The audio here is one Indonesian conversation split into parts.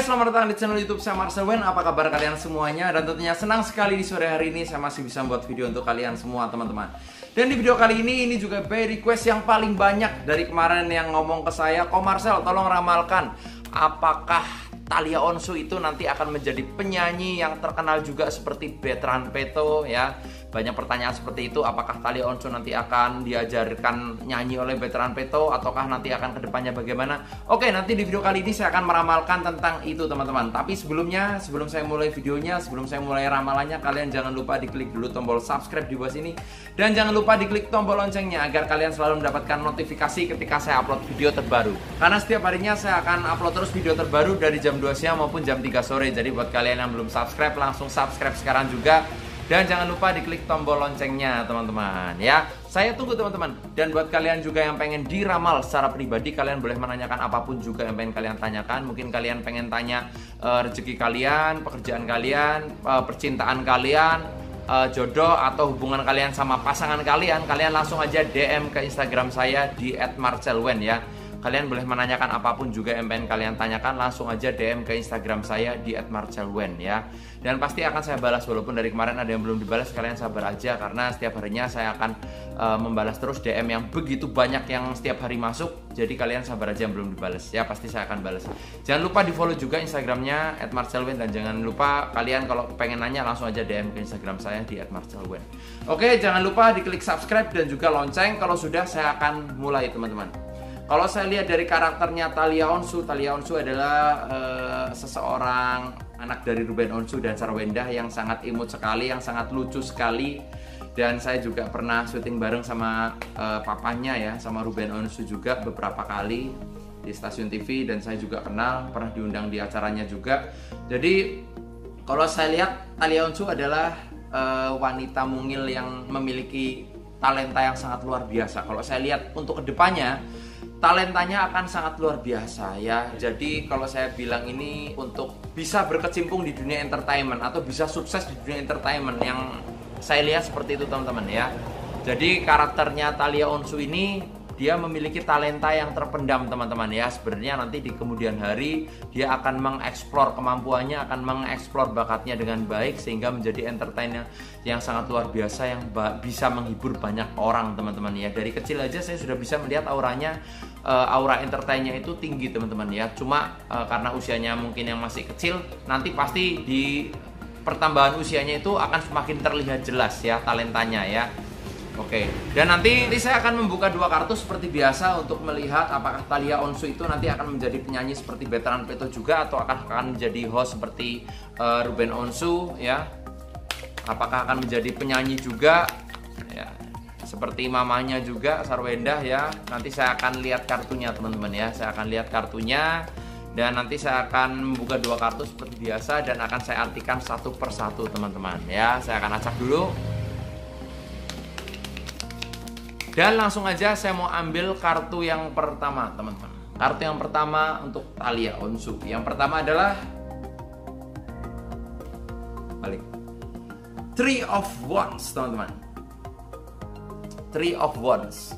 guys, selamat datang di channel YouTube saya Marcel Wen. Apa kabar kalian semuanya? Dan tentunya senang sekali di sore hari ini saya masih bisa membuat video untuk kalian semua teman-teman. Dan di video kali ini ini juga by request yang paling banyak dari kemarin yang ngomong ke saya, "Ko Marcel, tolong ramalkan apakah Talia Onsu itu nanti akan menjadi penyanyi yang terkenal juga seperti Betran Peto ya. Banyak pertanyaan seperti itu apakah Tali Onsu nanti akan diajarkan nyanyi oleh veteran Peto ataukah nanti akan ke depannya bagaimana? Oke nanti di video kali ini saya akan meramalkan tentang itu teman-teman. Tapi sebelumnya sebelum saya mulai videonya sebelum saya mulai ramalannya kalian jangan lupa diklik dulu tombol subscribe di bawah sini. Dan jangan lupa diklik tombol loncengnya agar kalian selalu mendapatkan notifikasi ketika saya upload video terbaru. Karena setiap harinya saya akan upload terus video terbaru dari jam 2 siang maupun jam 3 sore jadi buat kalian yang belum subscribe langsung subscribe sekarang juga dan jangan lupa diklik tombol loncengnya teman-teman ya. Saya tunggu teman-teman. Dan buat kalian juga yang pengen diramal secara pribadi, kalian boleh menanyakan apa pun juga yang pengen kalian tanyakan. Mungkin kalian pengen tanya uh, rezeki kalian, pekerjaan kalian, uh, percintaan kalian, uh, jodoh atau hubungan kalian sama pasangan kalian, kalian langsung aja DM ke Instagram saya di @marcelwen ya. Kalian boleh menanyakan apa pun juga yang pengen kalian tanyakan langsung aja DM ke Instagram saya di @marcelwen ya. Dan pasti akan saya balas walaupun dari kemarin ada yang belum dibalas kalian sabar aja karena setiap harinya saya akan uh, membalas terus DM yang begitu banyak yang setiap hari masuk. Jadi kalian sabar aja yang belum dibalas ya pasti saya akan balas. Jangan lupa di follow juga Instagramnya @marcelwen dan jangan lupa kalian kalau pengen nanya langsung aja DM ke Instagram saya di @marcelwen. Oke jangan lupa diklik subscribe dan juga lonceng kalau sudah saya akan mulai teman-teman. Kalau saya lihat dari karakternya Talia Onsu, Talia Onsu adalah uh, seseorang anak dari Ruben Onsu dan Sarwenda yang sangat imut sekali, yang sangat lucu sekali. Dan saya juga pernah syuting bareng sama uh, papanya ya, sama Ruben Onsu juga beberapa kali di stasiun TV dan saya juga kenal, pernah diundang di acaranya juga. Jadi kalau saya lihat Talia Onsu adalah uh, wanita mungil yang memiliki talenta yang sangat luar biasa. Kalau saya lihat untuk ke depannya talentanya akan sangat luar biasa ya. Jadi kalau saya bilang ini untuk bisa berkecimpung di dunia entertainment atau bisa sukses di dunia entertainment yang saya lihat seperti itu teman-teman ya. Jadi karakternya Talia Onsu ini dia memiliki talenta yang terpendam teman-teman ya. Sebenarnya nanti di kemudian hari dia akan mengeksplor kemampuannya akan mengeksplor bakatnya dengan baik sehingga menjadi entertainer yang sangat luar biasa yang bisa menghibur banyak orang teman-teman ya. Dari kecil aja saya sudah bisa melihat auranya uh, aura entertainnya itu tinggi teman-teman ya. Cuma uh, karena usianya mungkin yang masih kecil nanti pasti di pertambahan usianya itu akan semakin terlihat jelas ya talentanya ya Oke, dan nanti, nanti saya akan membuka dua kartu seperti biasa untuk melihat apakah Talia Onsu itu nanti akan menjadi penyanyi seperti Veteran Peto juga atau akan akan menjadi host seperti uh, Ruben Onsu ya. Apakah akan menjadi penyanyi juga ya. Seperti mamanya juga Sarwenda ya. Nanti saya akan lihat kartunya teman-teman ya. Saya akan lihat kartunya dan nanti saya akan membuka dua kartu seperti biasa dan akan saya artikan satu persatu teman-teman ya. Saya akan acak dulu. Dan langsung aja saya mau ambil kartu yang pertama, teman-teman. Kartu yang pertama untuk Talia Onsu. Yang pertama adalah balik. Three of Wands, teman-teman. Three of Wands.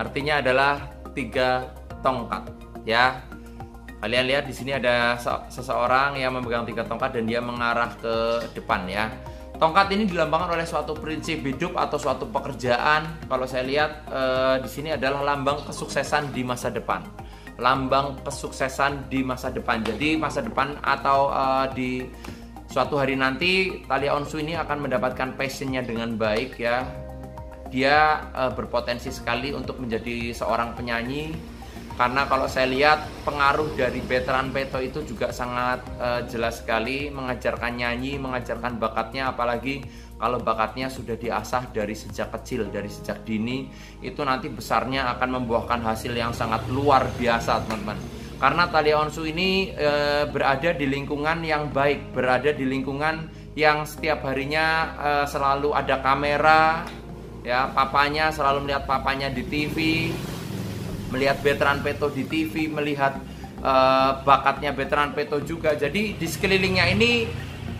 Artinya adalah tiga tongkat, ya. Kalian lihat di sini ada seseorang yang memegang tiga tongkat dan dia mengarah ke depan ya Tongkat ini dilambangkan oleh suatu prinsip hidup atau suatu pekerjaan. Kalau saya lihat e, di sini adalah lambang kesuksesan di masa depan. Lambang kesuksesan di masa depan. Jadi masa depan atau e, di suatu hari nanti Talia Onsu ini akan mendapatkan passionnya dengan baik ya. Dia e, berpotensi sekali untuk menjadi seorang penyanyi karena kalau saya lihat pengaruh dari veteran Peto itu juga sangat uh, jelas sekali mengajarkan nyanyi, mengajarkan bakatnya apalagi kalau bakatnya sudah diasah dari sejak kecil, dari sejak dini itu nanti besarnya akan membuahkan hasil yang sangat luar biasa, teman-teman. Karena Talia Onsu ini e, berada di lingkungan yang baik, berada di lingkungan yang setiap harinya e, selalu ada kamera, ya papanya selalu melihat papanya di TV, melihat veteran Peto di TV, melihat uh, bakatnya veteran Peto juga. Jadi di sekelilingnya ini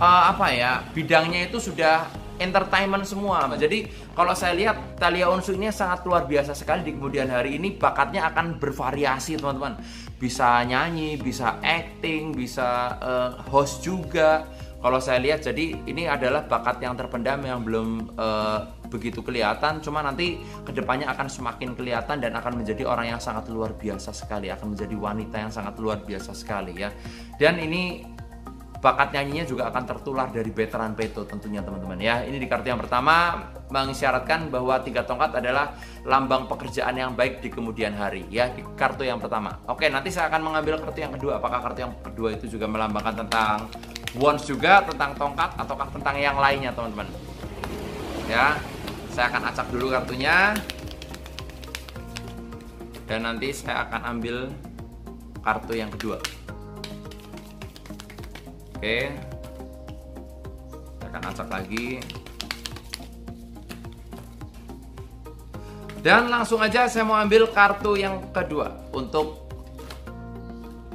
uh, apa ya bidangnya itu sudah entertainment semua. Jadi kalau saya lihat Talia Onsu ini sangat luar biasa sekali di kemudian hari ini bakatnya akan bervariasi teman-teman. Bisa nyanyi, bisa acting, bisa uh, host juga. Kalau saya lihat jadi ini adalah bakat yang terpendam yang belum uh, begitu kelihatan cuma nanti ke depannya akan semakin kelihatan dan akan menjadi orang yang sangat luar biasa sekali akan menjadi wanita yang sangat luar biasa sekali ya dan ini bakat nyanyinya juga akan tertular dari veteran Peto tentunya teman-teman ya. Ini di kartu yang pertama mengisyaratkan bahwa tiga tongkat adalah lambang pekerjaan yang baik di kemudian hari ya di kartu yang pertama. Oke, nanti saya akan mengambil kartu yang kedua. Apakah kartu yang kedua itu juga melambangkan tentang wands juga, tentang tongkat ataukah tentang yang lainnya, teman-teman? Ya. Saya akan acak dulu kartunya. Dan nanti saya akan ambil kartu yang kedua. Oke. Saya akan acak lagi. Dan langsung aja saya mau ambil kartu yang kedua untuk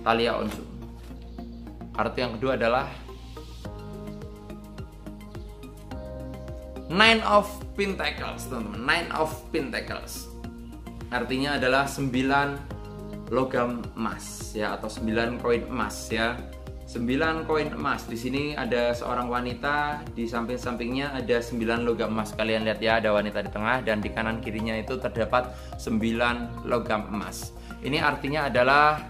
Talia Onsu. Kartu yang kedua adalah Nine of Pentacles, teman-teman. Nine of Pentacles. Artinya adalah 9 logam emas ya atau 9 koin emas ya 9 koin emas. Di sini ada seorang wanita, di samping-sampingnya ada 9 logam emas. Kalian lihat ya, ada wanita di tengah dan di kanan kirinya itu terdapat 9 logam emas. Ini artinya adalah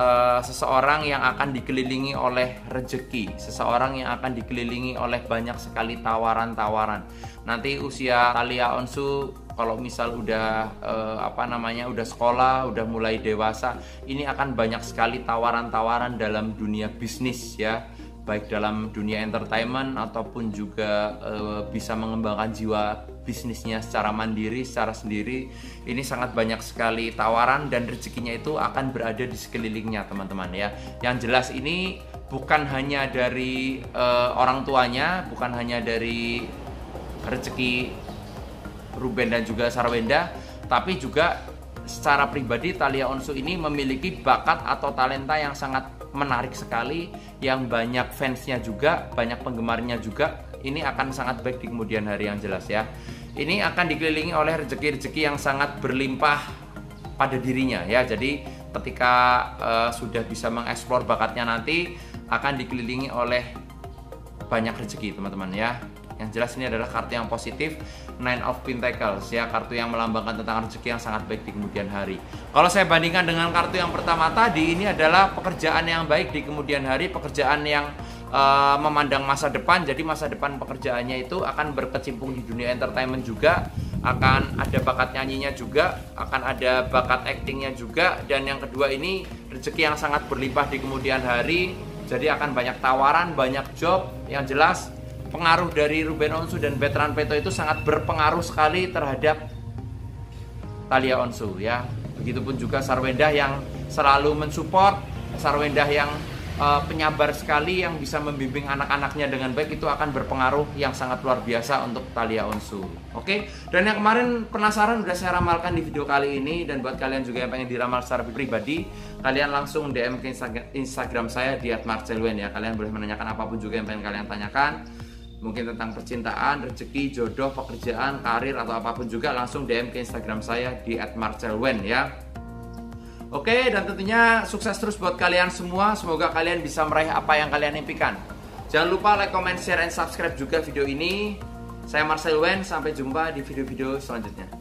uh, seseorang yang akan dikelilingi oleh rejeki, seseorang yang akan dikelilingi oleh banyak sekali tawaran-tawaran. Nanti usia Talia Onsu kalau misal udah eh, apa namanya udah sekolah, udah mulai dewasa, ini akan banyak sekali tawaran-tawaran dalam dunia bisnis ya, baik dalam dunia entertainment ataupun juga eh, bisa mengembangkan jiwa bisnisnya secara mandiri, secara sendiri. Ini sangat banyak sekali tawaran dan rezekinya itu akan berada di sekelilingnya, teman-teman ya. Yang jelas ini bukan hanya dari uh, orang tuanya, bukan hanya dari rezeki Ruben dan juga Sarwenda, tapi juga secara pribadi Talia Onsu ini memiliki bakat atau talenta yang sangat menarik sekali, yang banyak fansnya juga, banyak penggemarnya juga. Ini akan sangat baik di kemudian hari yang jelas ya. Ini akan dikelilingi oleh rezeki-rezeki yang sangat berlimpah pada dirinya ya. Jadi ketika uh, sudah bisa mengeksplor bakatnya nanti akan dikelilingi oleh banyak rezeki teman-teman ya. Yang jelas ini adalah kartu yang positif Nine of Pentacles ya kartu yang melambangkan tentang rezeki yang sangat baik di kemudian hari. Kalau saya bandingkan dengan kartu yang pertama tadi ini adalah pekerjaan yang baik di kemudian hari, pekerjaan yang uh, memandang masa depan. Jadi masa depan pekerjaannya itu akan berkecimpung di dunia entertainment juga, akan ada bakat nyanyinya juga, akan ada bakat actingnya juga dan yang kedua ini rezeki yang sangat berlimpah di kemudian hari. Jadi akan banyak tawaran, banyak job yang jelas pengaruh dari Ruben Onsu dan Veteran Peto itu sangat berpengaruh sekali terhadap Talia Onsu ya. Begitupun juga Sarwendah yang selalu mensupport, Sarwendah yang uh, penyabar sekali yang bisa membimbing anak-anaknya dengan baik itu akan berpengaruh yang sangat luar biasa untuk Talia Onsu. Oke, dan yang kemarin penasaran udah saya ramalkan di video kali ini dan buat kalian juga yang pengen diramal secara pribadi, kalian langsung DM ke Instagram saya di @marcelwen ya. Kalian boleh menanyakan apa pun juga yang pengen kalian tanyakan mungkin tentang percintaan, rezeki, jodoh, pekerjaan, karir atau apa pun juga langsung DM ke Instagram saya di @marcelwen ya. Oke, dan tentunya sukses terus buat kalian semua. Semoga kalian bisa meraih apa yang kalian impikan. Jangan lupa like, comment, share, and subscribe juga video ini. Saya Marcel Wen, sampai jumpa di video-video selanjutnya.